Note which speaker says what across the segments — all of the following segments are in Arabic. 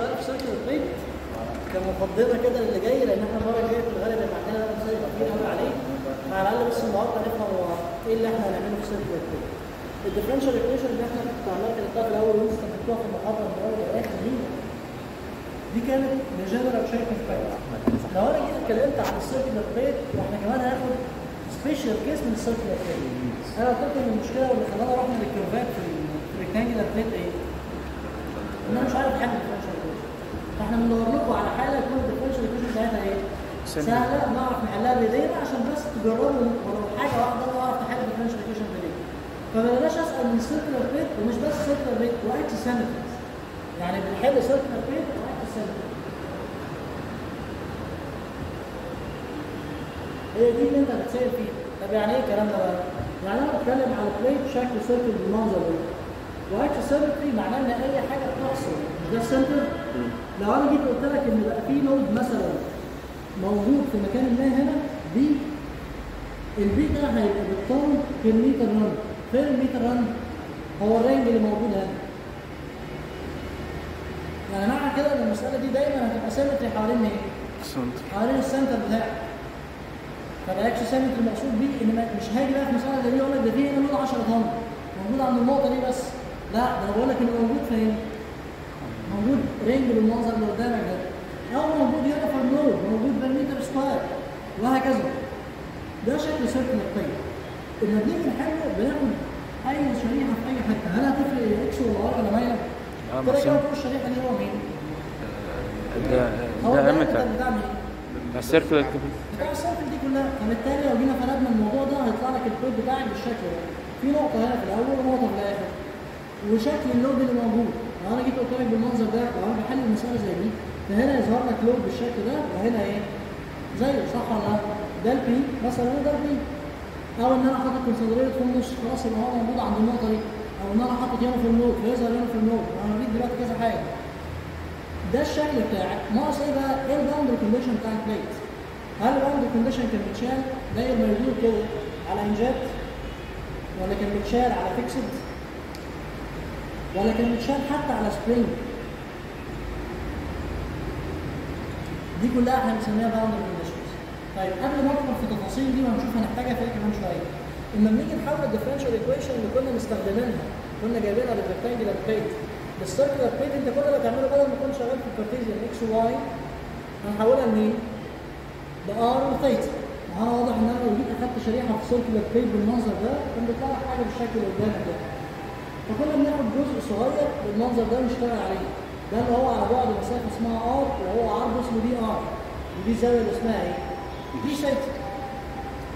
Speaker 1: صغيره في circular plate كمقدمه كده للي جاي لأن إحنا المرة الجاية في الغالب هيبقى عندنا درس هيبقى كتير قوي عليه. فعلى الأقل بس النهارده نفهم هو إيه اللي إحنا هنعمله في circular plate ال differential equation اللي إحنا كنت عمال كتبتها في الأول ولسه كتبتوها في المحاضرة من الأول للاخر دي. دي كانت ل general shape سبايك لو أنا جيت اتكلمت عن ال circular plate وإحنا كمان هناخد special case من ال circular plate أنا قلت لكم المشكلة واللي خلانا رحنا لل curve ات في ال rectangular plate إيه؟ ان أنا مش عارف equation فاحنا بندور لكم على حالة تكون ال differential equation بتاعتها إيه؟ سهلة نعرف نحلها بايدينا عشان بس تجربوا ولو حاجة واحدة نعرف نحل ال differential equation بايدينا فما بلاش اسأل من circular plate ومش بس circular plate و axisymmetric يعني بنحل circular plate و axisymmetric هي دي اللي انت هتتسال فيها. طب يعني إيه الكلام ده بقى؟ يعني أنا بتكلم على plate شكل circle بالمنظر ده. و axisymmetry معناه ان اي حاجة بتحصل مش ده ال center لو أنا جيت قلت لك إن بقى في load مثلا موجود في مكان ما هنا دي ال P ده هيبقى بالطن في الميتر run فين الميتر run؟ هو ال ring اللي موجود هنا يعني معنى كده إن المسألة دي دايما هتبقى symmetry حوالين إيه؟ حوالين ال center بتاعك فال axisymmetry المقصود بيه إن مش هاجي بقى في مسألة زي دي أقول لك ده في هنا load 10 طن موجود عند النقطة دي بس لا ده أنا بقول لك إنه موجود فين؟ ring بالمنظر اللي قدامك ده أو موجود هنا في ال load موجود بالمتر square وهكذا. ده شكل circle طيب لما بنيجي نحله بناخد أي شريحة في أي حتة. هل هتفرق X ولا Y ولا minus؟
Speaker 2: آه
Speaker 1: كده
Speaker 2: بس
Speaker 1: كده كل الشريحه دي هو مين؟
Speaker 2: ده ده إمتى
Speaker 1: بتاع؟
Speaker 2: السيركل
Speaker 1: بتاع السيركل دي كلها. فبالتالي لو جينا فردنا الموضوع ده هيطلع لك الكود بتاعك بالشكل ده. في نقطة هنا في الأول ونقطة في الآخر. وشكل اللود اللي موجود. لو أنا جيت لك بالمنظر ده لو أنا بحل المسألة زي دي فهنا يظهر لك لود بالشكل ده وهنا إيه؟ زيه صح ولا لا؟ ده البي مثلا ده البي أو إن أنا حاطط كونسيدريت في النص خلاص يبقى هو موجود عند النقطة دي أو إن أنا حاطط هنا في النوت فيظهر هنا في النوت أنا هوريك دلوقتي كذا حاجة ده الشكل بتاعك ناقص إيه بقى؟ إيه ال boundary condition بتاع ال plate؟ هل ال boundary condition كان متشال داير ما يدور كده على hinged ولا كان متشال على fixed ولا كان متشال حتى على spring. دي كلها إحنا بنسميها boundary conditions طيب قبل ما ادخل في التفاصيل دي وهنشوف هنحتاجها في كمان شوية. لما بنيجي نحول ال differential equation اللي كنا مستخدمينها كنا جايبينها لل rectangular plate لل circular plate انت كل اللي هتعمله بدل ما تكون شغال في ال Cartesian X و Y هنحولها لمين؟ ل R و theta وأنا واضح إن أنا لو جيت أخدت شريحة في ال circular plate بالمنظر ده كان بيطلع حاجة بالشكل اللي قدامك ده. فكنا بناخد جزء صغير بالمنظر ده ونشتغل عليه. ده اللي هو على بعد مسافة اسمها R وهو عرض اسمه dR ودي الزاويه اللي اسمها إيه؟ دي سيتا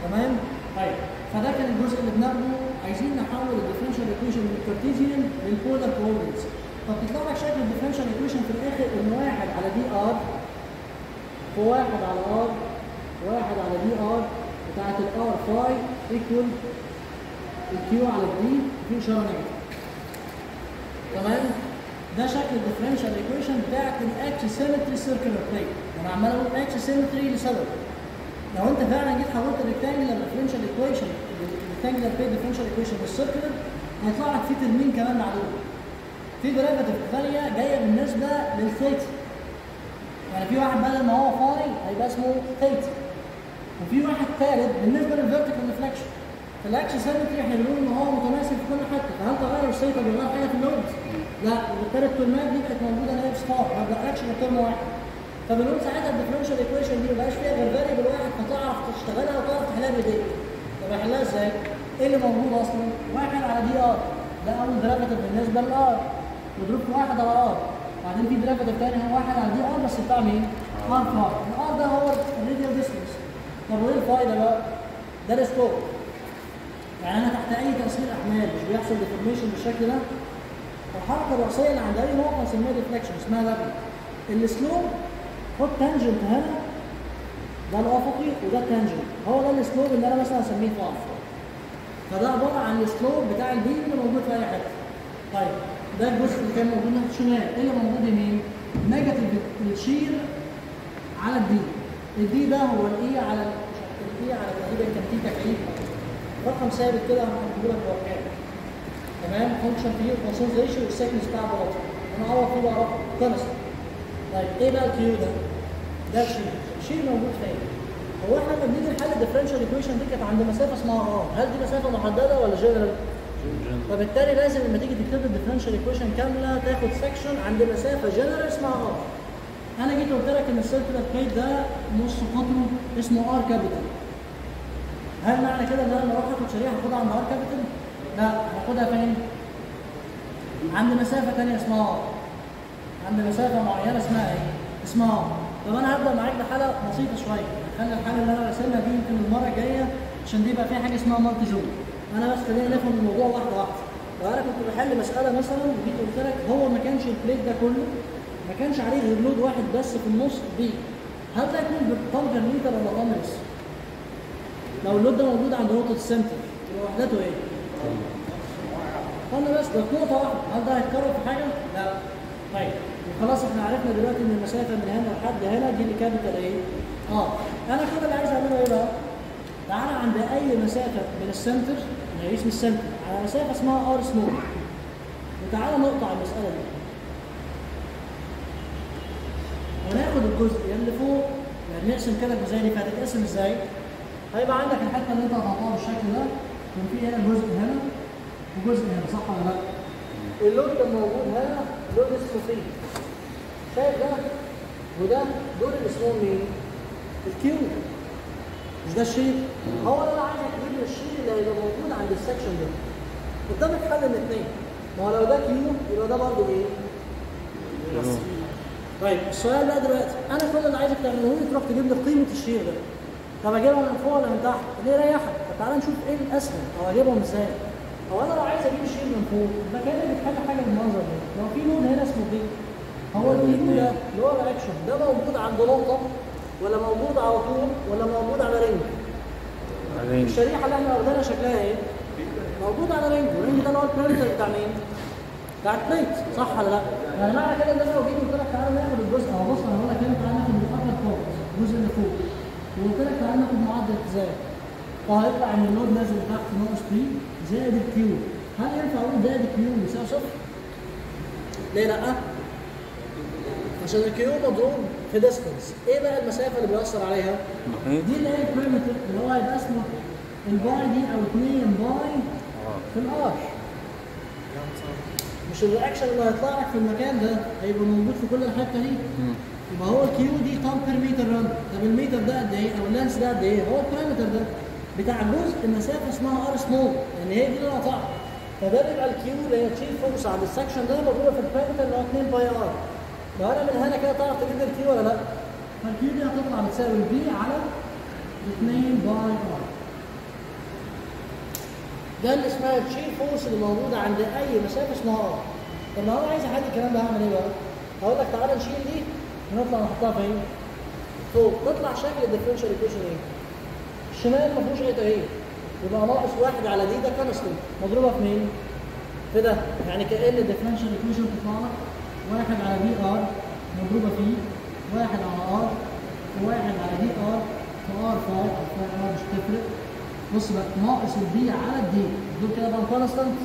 Speaker 1: تمام؟ طيب. فده كان الجزء اللي بناخده. عايزين نحول ال differential equation من ال Cartesian لل polar coordinates فبتطلع لك شكل ال differential equation في الآخر إن واحد على dR وواحد على R واحد على dR بتاعت ال R phi equal ال Q على ال D في اشاره negative تمام ده شكل ال differential equation بتاعت ال axisymmetry circular plate أنا عمال أقول axisymmetry لسبب. لو أنت فعلا جيت حولت ال rectangular differential equation ال rectangular plate differential equation بال circular هيطلع لك فيه term ين كمان مع دول في derivative ثانية جاية بالنسبة للثيتا يعني في واحد بدل ما هو phi هيبقى اسمه ثيتا وفي واحد ثالث بالنسبة لل vertical deflection فال axisymmetry إحنا بنقول إن هو متماثل في كل حتة. فهل تغير الثيتا بيغير حاجة في ال load؟ لا وبالتالي ال term ات دي كانت موجودة ان هي ستار ما بقتش غير term واحد فبنقول ساعتها ال differential equation دي ما بقاش فيها غير variable واحد فتعرف تشتغلها وتعرف تحلها بايديك طب احلها إزاي؟ إيه اللي موجود أصلا؟ واحد على dR ده أول derivative بالنسبة لل R في واحد على R بعدين في derivative تاني واحد على dR بس بتاع مين؟ R phi ال R ده هو ال radial distance طب وإيه الفايدة بقى؟ ده ال slope يعني أنا تحت أي تأثير أحمال مش بيحصل deformation بالشكل ده الحركه الرئيسيه اللي عند اي نقطه نسميها deflection اسمها لابل ال slope خد tangent هنا ده الأفقي وده ال tangent هو ده ال slope اللي أنا مثلا اسميه phi ف فده عبارة عن ال slope بتاع ال beam اللي موجود في أي حتة. طيب ده الجزء اللي كان موجود ناحيه الشمال. إيه اللي موجود يمين؟ negative ال shear على ال D الدي ده هو الاي على الاي على تقريبا كان تي تكعيب رقم ثابت كده هنقول لك هو كام تمام فانكشن فيه الكونسنت ريشيو والسكنس بتاع البلاطه أنا اعوض فيه بقى رقم طيب إيه بقى الكيو ده؟ ده الشيل الشيل موجود فين؟ هو إحنا لما بنيجي نحل الديفرنشال ايكويشن دي كانت عند مسافة اسمها ار هل دي مسافة محددة ولا جنرال؟ فبالتالي لازم لما تيجي تكتب الديفرنشال ايكويشن كاملة تاخد سكشن عند مسافة جنرال اسمها ار أنا جيت قلت لك إن ال circular plate ده نص قطره اسمه R capital هل معنى كده إن أنا لما أروح أخد شريحة هاخدها عند R capital؟ لا هاخدها فين؟ عند مسافة ثانية اسمها R عند مسافة معينة اسمها إيه؟ اسمها R طب أنا هبدأ معاك بحالة بسيطة شوية خلي الحالة اللي أنا راسمها دي يمكن المرة الجاية عشان دي بقى فيها حاجة اسمها multi zone أنا بس خلينا نفهم الموضوع واحدة واحدة لو أنا كنت بحل مسألة مثلا وجيت قلت لك هو ما كانش ال plate ده كله ما كانش عليه غير load واحد بس في النص P هل ده يكون بالطن متر ولا طن؟ لو ال load ده موجود عند نقطة ال center يبقى وحدته إيه؟ طن بس ده نقطه واحدة هل ده هيتكرر في حاجة؟ لا طيب وخلاص إحنا عرفنا دلوقتي إن المسافة من هنا لحد هنا دي اللي capital إيه؟ آه أنا كده اللي عايز أعمله إيه بقى؟ تعالى عند أي مسافة من ال center يعني اسم ال center على مسافة اسمها R small وتعالى نقطع المسألة دي وناخد الجزء اللي فوق نقسم كده الجزئية دي فهتتقسم إزاي؟ هيبقى عندك الحتة اللي أنت هتقطعها بالشكل ده كان في هنا جزء هنا وجزء هنا صح ولا لا؟ ال load كان موجود هنا load اسمه P. شايف ده؟ وده دول اللي اسمهم مين؟ ال Q. مش ده الشيء هو اللي عايزك تجيب لي الشيء اللي هيبقى موجود عند ال section ده. قدامك حل من اثنين ما هو لو ده Q يبقى ده برضه إيه؟ طيب السؤال بقى دلوقتي. أنا كل اللي عايزك تعمله لي تروح تجيب لي قيمة ال shear ده. طب أجيبها من فوق ولا من تحت؟ اللي يريحك طب تعالى نشوف إيه الأسهل أو اجيبهم إزاي؟ هو أنا لو عايز أجيب ال shear من فوق يبقى كانك بتحل حاجة بالمنظر ده لو في load هنا اسمه P هو ال P ده اللي هو الاكشن ده موجود عند نقطة ولا موجود على طول ولا موجود على range
Speaker 2: بعدين
Speaker 1: الشريحة اللي إحنا واخدينها شكلها إيه؟ موجود على range وال range ده اللي هو ال perimeter بتاع مين؟ بتاع ال plate صح ولا لا؟ يعني معنى كده إن أنا لو جيت قلت لك تعالى ناخد الجزء اهو بص أنا هقول لك هنا تعالى ناخد ال upper الجزء اللي فوق. وقلت لك تعالى ناخد معادلة اتزان فهيطلع ان ال load نازل تحت ناقص P زائد ال Q. هل ينفع أقول زائد ال Q؟ يساوي صفر؟ ليه لا؟ عشان ال Q مضروب في distance إيه بقى المسافة اللي بيأثر عليها؟ دي اللي هي ال perimeter اللي هو هيبقى اسمه ال pi D أو 2 pi في ال r. مش ال reaction اللي هيطلع لك في المكان ده هيبقى موجود في كل الحتة دي. يبقى هو ال Q دي طن per متر run طب المتر ده قد إيه؟ أو ال length ده قد إيه؟ هو ال perimeter ده. بتاع جزء المسافة اسمها r small يعني هي دي اللي أنا قطعها فده بيبقى ال Q اللي هي ال shear force عند ال section ده موجوده في ال perimeter اللي هو 2 pi r لو أنا من هنا كده تعرف تجيب ال Q ولا لأ؟ فال Q دي هتطلع بتساوي ال P على 2 pi r ده اللي اسمها ال shear force اللي موجودة عند أي مسافة اسمها r طب لو أنا عايز احل الكلام ده هعمل إيه بقى؟ هقول لك تعالى نشيل دي ونطلع نحطها فين؟ فوق تطلع شكل ال differential equation إيه؟ الشمال ما فيهوش اي تغيير يبقى ناقص واحد على D ده constant مضروبة في مين؟ في ده. يعني كأن الديفرنشال ايكويشن تطلع لك واحد على دي ار مضروبة في واحد على ار وواحد على دي ار في ار 5 أو 5 ار مش تفرق. بص بقى ناقص البي على الدي دول كده بقى كونستنت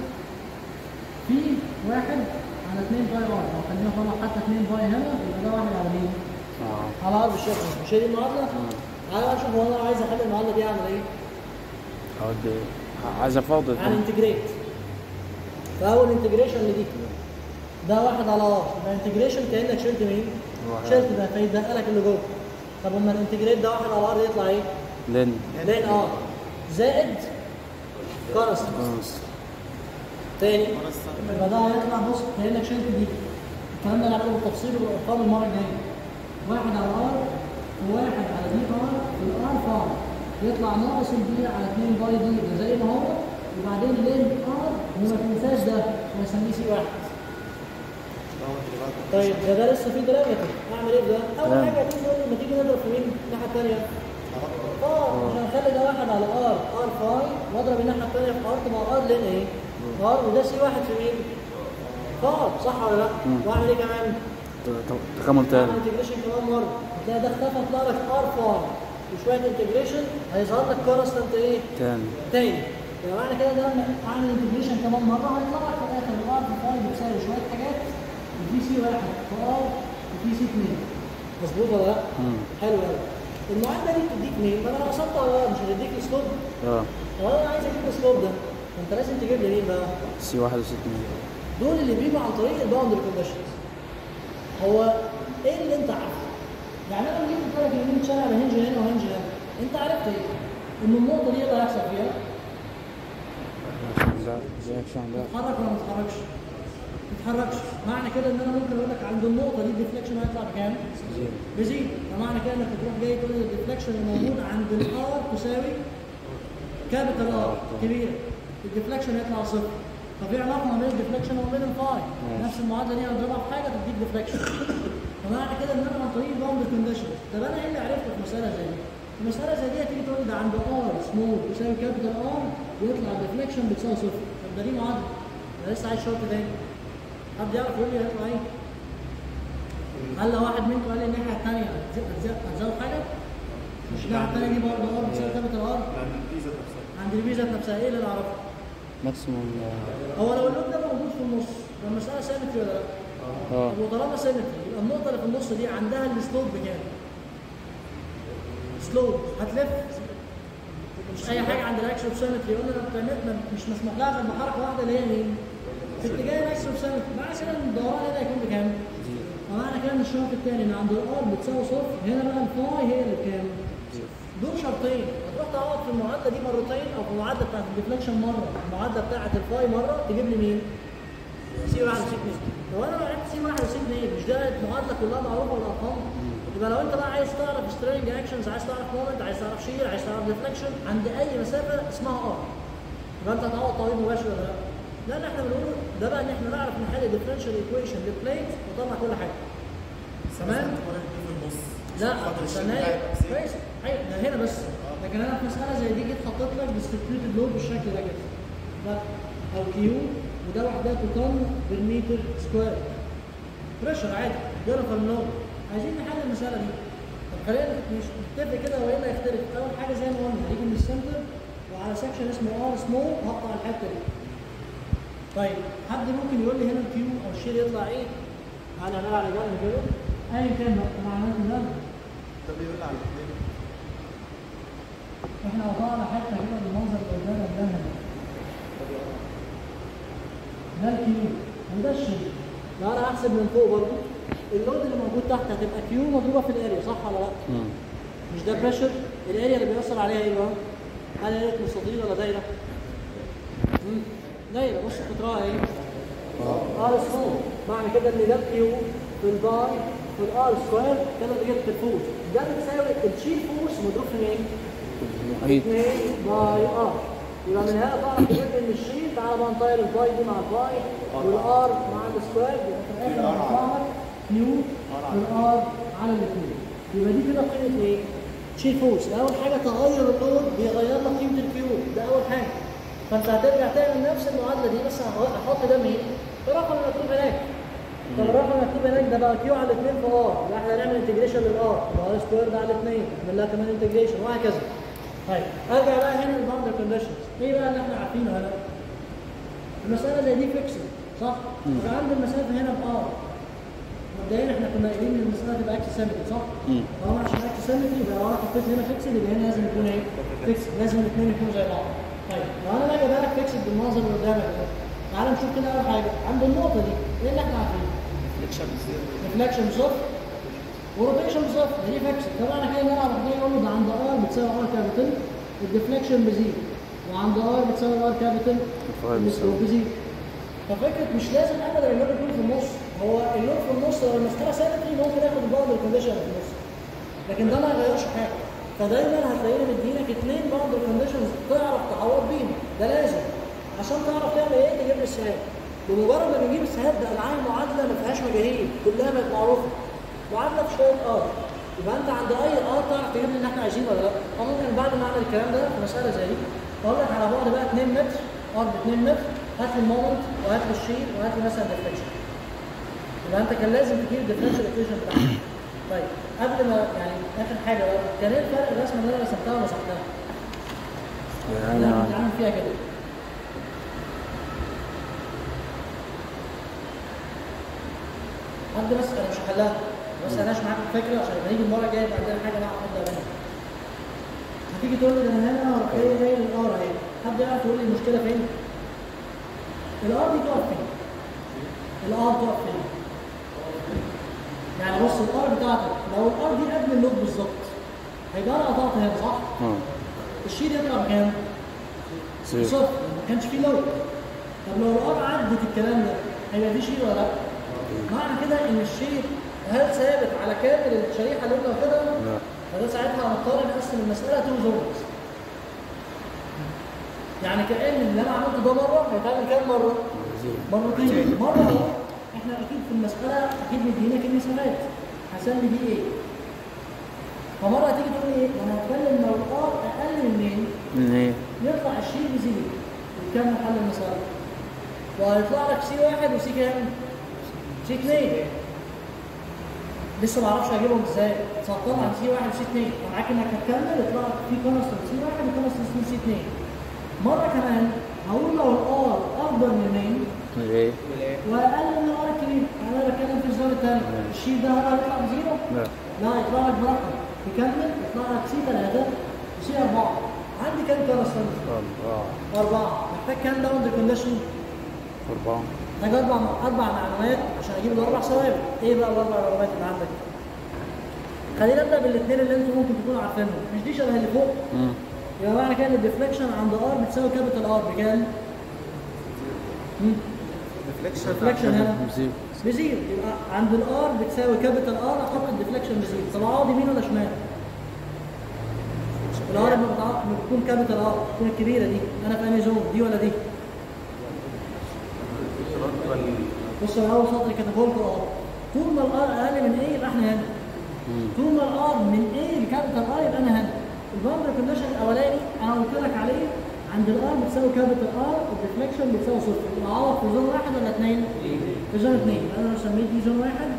Speaker 1: في واحد على 2 باي ار لو خلينا طبعا حتى 2 باي هنا يبقى ده واحد على مين؟
Speaker 2: آه.
Speaker 1: على ارض الشكل مش هي دي المعادلة؟ تعالى نشوف هو أنا عايز احل المعادله دي اعمل إيه؟
Speaker 2: اودي عايز افاضل
Speaker 1: يعني انتجريت فاول انتجريشن لدي ده واحد على يبقى انتجريشن كأنك شلت مين؟
Speaker 2: واحد.
Speaker 1: شلت ده. فيتبقى لك اللي جوه. طب أما الانتجريت ده واحد على ار يطلع إيه؟
Speaker 2: لين.
Speaker 1: لين ار زائد كونستنت
Speaker 2: خلاص
Speaker 1: تاني. يبقى ده هيطلع بص كأنك شلت دي. الكلام ده هنعمله بالتفصيل والارقام المرة الجاية. واحد على ار وواحد على دي ار والار فار يطلع ناقص البي على 2 باي دي ده زي ما هو وبعدين لين آر وما تنساش ده ونسميه سي واحد طيب ده ده لسه في دراجتي أعمل إيه بده؟
Speaker 2: أول.
Speaker 1: حاجة هتيجي تقول لما تيجي نضرب في مين؟ الناحية الثانية آه عشان اخلي ده واحد على آر آر فاي واضرب الناحية الثانية في آر تبقى آر لين إيه؟ آر وده سي واحد في مين؟ فار صح ولا لا؟ وأعمل إيه كمان؟
Speaker 2: تكامل تاني.
Speaker 1: integration كمان مرة. هتلاقي ده اختفى طلع لك r phi وشوية integration هيظهر لك constant إيه؟
Speaker 2: تاني.
Speaker 1: تاني. يبقى معنى كده ده لما اعمل integration كمان مرة. هيطلع لك في الآخر ال r في phi بتساوي شوية حاجات. وفي C واحد. في r وفي في C 2 مظبوط ولا
Speaker 2: لأ؟
Speaker 1: حلو قوي المعادلة دي بتديك مين؟ ما أنا لو على بعض مش هتديك ال
Speaker 2: slope. آه.
Speaker 1: لو أنا عايز أجيب ال slope ده. أنت لازم تجيب لي مين بقى؟
Speaker 2: C واحد و C اتنين.
Speaker 1: دول اللي بيجوا عن طريق ال boundary conditions هو إيه اللي أنت عارفه؟ يعني أنا لو جيت قلت لك يمين شارع ب hinge هنا و hinge هنا أنت عرفت إيه؟ إن النقطة دي اللي هيحصل فيها؟ تتحرك ولا ما تتحركش؟ ما تتحركش معنى كده إن أنا ممكن أقول لك عند النقطة دي ال deflection هيطلع بكام؟
Speaker 2: ب
Speaker 1: zero فمعنى كده إنك بتروح جاي تقول لي ال deflection الموجود عند ال r تساوي capital R كبيرة ال deflection هيطلع صفر ففي علاقة ما بين ال deflection وما بين ال
Speaker 2: phi.
Speaker 1: نفس المعادلة دي هضربها في حاجة تديك deflection فمعنى كده إن أنا عن طريق ال boundary condition طب أنا إيه اللي عرفته في مسألة زي دي؟ المساله زي دي هتيجي تقول ده عند r small يساوي capital R ويطلع ال deflection بتساوي صفر طب ده دي معادلة أنا لسه عايز شرط تاني حد يعرف يقول لي هيطلع إيه؟ هل لو واحد منكم قال لي الناحيه الثانية هتزود حاجة؟ مش الناحيه الثانية دي برضه ار بتساوي كابيتال ار
Speaker 3: عند البيزا نفسها
Speaker 1: عند الفيزا نفسها إيه اللي أنا أعرفه؟
Speaker 2: ماكسيموم
Speaker 1: هو لو اللون ده موجود في النص لو المساله سيمتري ولا لا؟ آه وطالما سيمتري يبقى النقطة اللي في النص دي عندها السلوب بكام؟ سلوب هتلف مش أي حاجة عند الاكشن سيمتري قلنا مش مسموح لها غير بحركة واحدة اللي هي مين؟ في اتجاه الاكشن سيمتري معنى كده ان الدوران هنا هيكون بكام؟ فمعنى كده ان الشرط الثاني ان عند ال R بتساوي صفر هنا بقى ال phi هي اللي بكام؟ دول شرطين هتروح تعوض في المعادله دي مرتين أو في المعادله بتاعت ال deflection مرة. المعادله بتاعت ال phi مرة تجيب لي مين؟ C واحد و C اثنين لو أنا لو عرفت C واحد و C اثنين مش ده المعادلة كلها معروفة بالارقام يبقى لو أنت بقى عايز تعرف straining actions عايز تعرف moment عايز تعرف shear عايز تعرف deflection عند أي مسافة اسمها R يبقى أنت هتعوض طريق مباشر ولا لأ؟ لا لا إحنا بنقول ده بقى إن إحنا نعرف نحل differential equation لل plate ونطلع كل حاجة. تمام؟ لا
Speaker 3: إيه؟
Speaker 1: كويس أيوه ده هنا بس. لكن أنا في مسألة زي دي جيت حطيت لك distributed load بالشكل ده كده. ده أو Q وده وحداته طن بالمتر square pressure عادي uniform load عايزين نحل المسألة دي. طب خلينا مش نتفق كده وايه اللي هيختلف أول حاجة زي ما قلنا هيجي من ال center وعلى section اسمه R small هقطع الحتة دي. طيب حد ممكن يقول لي هنا ال Q أو ال shear يطلع إيه؟ أنا على جنب كده. ايا كان بقى معناته ده
Speaker 3: ده بيقول على الاثنين
Speaker 1: إحنا وضعنا حتة كده بالمنظر اللي قدامنا ده ده ال Q وده ال shear لو أنا هحسب من فوق برضه ال load اللي موجود تحت هتبقى Q مضروبة في ال area صح ولا لأ؟
Speaker 2: مم.
Speaker 1: مش ده pressure ال area اللي بيأثر عليها إيه بقى؟ هل هي مستطيل ولا دايرة؟ دايرة بص قطرها إيه؟ R small معنى كده إن ده Q في ال pi في ال R square كده اللي جبت ال force ده بتساوي ال shear force مضروب في مين؟
Speaker 2: المحيط
Speaker 1: 2 pi R. يبقى من هنا تعرف تجيب ان ال shear تعالى بقى نطير ال pi دي مع الباي. وال R مع ال square. يبقى في الآخر لك Q وال R على الاثنين يبقى دي كده قيمة إيه؟ shear force أول حاجة تغير ال load بيغير لك قيمة ال Q ده أول حاجة. فأنت هترجع تعمل نفس المعادلة دي بس هحط ده مين؟ الرقم المكتوب هناك. طب الرقم المكتوب هناك ده بقى Q على الاثنين في R. يبقى إحنا هنعمل integration لل R. يبقى R square ده على الاثنين نعمل لها كمان integration وهكذا. طيب ارجع بقى هنا لل boundary conditions إيه بقى اللي إحنا عارفينه هنا؟ المسألة زي دي fixed صح؟ فعند المسافة هنا بار مبدئيا إحنا كنا قايلين إن المساله تبقى axisymmetry صح؟ طالما عشان axisymmetry يبقى لو أنا حطيت هنا fixed يبقى هنا لازم يكون إيه؟ fixed لازم الاثنين يكونوا زي بعض طيب لو أنا باجي بالك fixed بالمنظر اللي قدامك ده تعال نشوف كده أول حاجة عند النقطة دي إيه اللي إحنا عارفينه؟ deflection صفر صفر دي fixed فمعنى كده ان أنا أروح جاي أقول له ده عند R بتساوي R capital ال deflection ب zero وعند R بتساوي R
Speaker 2: capital. ب
Speaker 1: zero ففكره مش لازم ابدا ال load يكون في النص هو ال load في النص لو المسطره symmetry ممكن ياخد ال boundary condition في النص لكن ده ما يغيرش حاجة. فدايما هتلاقيني مديلك اثنين boundary conditions تعرف تعوض بيهم. ده لازم. عشان تعرف تعمل إيه؟ تجيب ال C هات بمجرد ما بنجيب ال C هات ده معايا معادلة ما فيهاش مجاهيل. كلها بقت معروفة. معادله في شوية R يبقى أنت عند any R تعرف تجيب اللي إحنا عايزينه ولا لأ. فممكن بعد ما أعمل الكلام ده في مسألة زي دي أقول لك على بعد بقى 2 متر R ب 2 متر هات لي ال moment وهات لي ال shear وهات لي مثلا deflection يبقى أنت كان لازم تجيب ال differential equation بتاعك. طيب قبل ما يعني آخر حاجة بقى كان إيه الفرق الرسمه اللي أنا رسمتها ومسحتها؟
Speaker 2: يعني
Speaker 1: لا بنتعامل فيها كده. حد بس أنا مش هحلها بس اناقش معاك الفكرة عشان لما يجي المرة الجاية يبقى عندنا حاجة نعرف نبدا منها هتيجي تقول لي ده أنا هنا أروح جاي جاي ال R أهي حد يعرف يقول لي المشكلة فين؟ ال R دي تقف فين؟ ال R تقف فين؟ يعني بص ال R بتاعتك لو ال R دي قبل ال load بالظبط هيبقى أنا قطعت هنا صح؟
Speaker 2: آه
Speaker 1: ال shear يطلع بكام؟
Speaker 2: صفر
Speaker 1: ما كانش فيه load طب لو ال R عدت الكلام ده هيبقى فيه shear ولا لأ؟ معنى كده إن ال shear هل ثابت على كامل الشريحة اللي انت واخدها؟
Speaker 2: لا
Speaker 1: فده ساعتها هنضطر نقسم المسألة two zones يعني كأن اللي أنا عملته ده مرة هيتعمل كام مرة؟ مرتين مرة أهو إحنا أكيد في المسألة أكيد مدينا كلمة ثبات هسمي دي إيه؟ فمرة هتيجي تقول لي إيه؟ أنا هتكلم لو ال R أقل من مين؟
Speaker 2: من إيه؟
Speaker 1: يطلع ال shear ب zero ويكمل حل المسألة وهيطلع لك سي واحد وسي كام؟ سي اثنين لسه ما أعرفش اجيبهم إزاي. هتطلع C واحد و C اثنين ومعاك انك هتكمل يطلع في constant C واحد و constant C اثنين مرة كمان هقول لو ال R أكبر من مين؟
Speaker 2: إيه؟
Speaker 1: وأقل من ال R الكبير. يعني أنا بتكلم في ال zone الثاني ال shear ده هل هيطلع ب zero؟
Speaker 2: لا
Speaker 1: لا يطلع لك برقم. تكمل يطلع لك C 3 و C 4 عندي كام constant؟
Speaker 2: أربعة.
Speaker 1: أربعة. محتاج كام boundary condition؟
Speaker 2: أربعة.
Speaker 1: محتاج أربع أربع معلومات عشان أجيب الأربع ثوابت، إيه بقى الأربع معلومات اللي عندك؟ خلينا نبدأ بالاثنين اللي أنتم ممكن تكونوا عارفينهم، مش دي شبه اللي فوق؟
Speaker 2: مم.
Speaker 1: يبقى معنى كده إن ال deflection عند R بتساوي capital R بكام؟ ال deflection هنا
Speaker 2: zero
Speaker 1: ب zero يبقى عند ال R بتساوي capital R أحط ال deflection ب zero طب اقعد يمين ولا شمال؟ ال R لما بتكون capital R بتكون الكبيرة دي أنا في انهي zone دي ولا دي؟ بص أنا اول سطر لكم اهو طول ما ال R أقل من إيه يبقى إحنا هنا؟ طول ما ال R من إيه ل capital R يبقى أنا هنا؟ ال boundary condition الأولاني أنا قلت لك عليه عند ال R بتساوي capital R وال deflection بتساوي صفر. يبقى في zone واحد ولا اثنين؟ في zone اثنين. أنا لو سميت دي zone واحد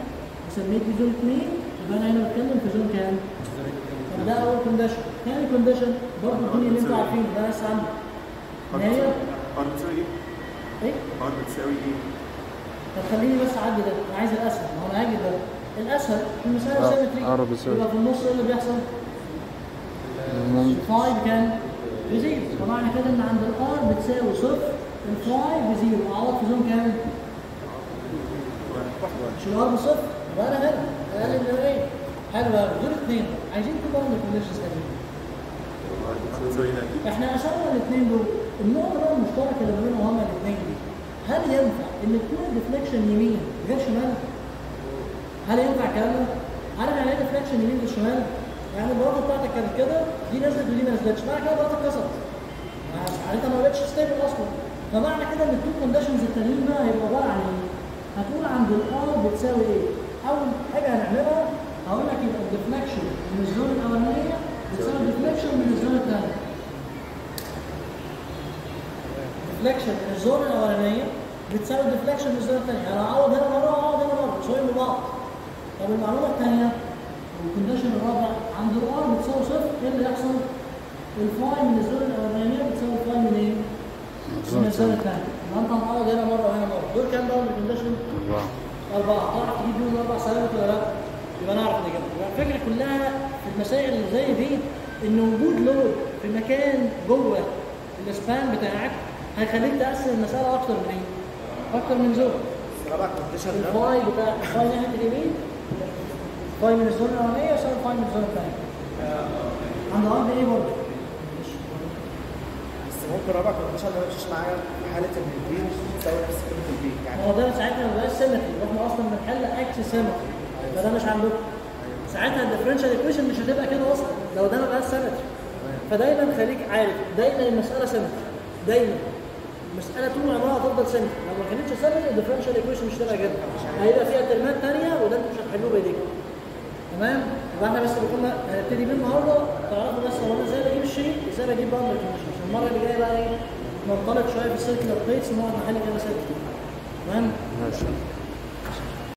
Speaker 1: وسميت دي zone اثنين يبقى أنا هنا بتكلم في zone كام؟ ده أول condition ثاني condition برضه الدنيا اللي أنتوا عارفينه ده ان هي
Speaker 3: R بتساوي إيه؟
Speaker 1: إيه؟
Speaker 3: R بتساوي إيه؟
Speaker 1: طب خليني بس أعدي ده أنا عايز الاسهل ما هو أنا هاجي ده الاسهل المساله
Speaker 2: symmetry.
Speaker 1: يبقى في النص إيه اللي بيحصل؟
Speaker 2: ممكن
Speaker 1: ال phi بكام؟ ب zero فمعنى كده إن عند ال R بتساوي صفر ال phi ب zero أعوض في zone كام؟ مش ال R بصفر يبقى أنا هنا أقل من إيه؟ حلو قوي دول اثنين عايزين كلهم
Speaker 3: ال conditions تانيين R
Speaker 1: إحنا قسمنا الاثنين دول النقطة بقى المشتركه اللي ما بينهم هما الاثنين دي هل ينفع إن تكون ال deflection يمين غير شمال؟ هل ينفع الكلام ده؟ عارف يعني إيه deflection يمين غير شمال؟ يعني البلاطة بتاعتك كانت كده دي نزلت ودي ما نزلتش معنى كده البلاطة اتكسرت يعني أنت ما بقتش stable أصلا فمعنى كده إن ال two conditions التانيين بقى هيبقوا عبارة عن إيه؟ هتقول عند ال R بتساوي إيه؟ أول حاجة هنعملها هقول لك يبقى ال deflection من ال zone الأولانية بتساوي ال deflection من ال zone الثانية deflection من ال zone الأولانية بتساوي ال deflection من ال zone الثانية يعني اعوض هنا مره واعوض هنا مره شوية من بعض طب المعلومة الثانية ال condition الرابع عند ال R بتساوي صفر إيه اللي يحصل؟ ال phi من ال zone الأولانية بتساوي ال phi من إيه؟ من ال zone الثانية يبقى أنت هتعوض هنا مرة وهنا مرة دول كام بقى ال condition؟
Speaker 2: أربعة
Speaker 1: أربعة تعرف تجيب منهم أربع ثوابت ولا لا؟ يبقى نعرف نجيبها يبقى الفكرة كلها في المسائل اللي زي دي إن وجود load في مكان جوه ال span بتاعك هيخليك تقسم المسألة أكتر من إيه؟ أكتر من
Speaker 3: ده
Speaker 1: ال phi بتاع ال phi ناحية اليمين؟ phi من ال zone الأولانية يساوي phi من ال zone الثانية؟ عند R إيه برضه؟
Speaker 4: بس ممكن رابع condition ما يمشيش معايا في حاله ان ال P مش بتساوي نفس قيمه ال P
Speaker 1: يعني هو ده ساعتها ما بقاش symmetry وإحنا أصلا بنحل axisymmetry فده مش عندكم. ساعتها ال differential equation مش هتبقى كده أصلا. لو ده ما بقاش symmetry فدايما خليك عارف دايما المسألة symmetry دايما. المساله طول عمرها هتفضل symmetry لو ما كانتش symmetry ال differential equation مش هتبقى كده هيبقى فيها term ات ثانية وده أنتوا مش هتحلوه بإيديكم. تمام؟ يبقى إحنا بس كنا هنبتدي بيه النهارده تعرفوا بس هو أنا إزاي بجيب الشيء إزاي بجيب boundary condition عشان المرة اللي جاية بقى إيه؟ ننطلق شوية في ال circle plates ونقعد نحل كده circle تمام؟
Speaker 2: ماشي.